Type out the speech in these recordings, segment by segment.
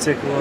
let's take a look.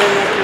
doing it.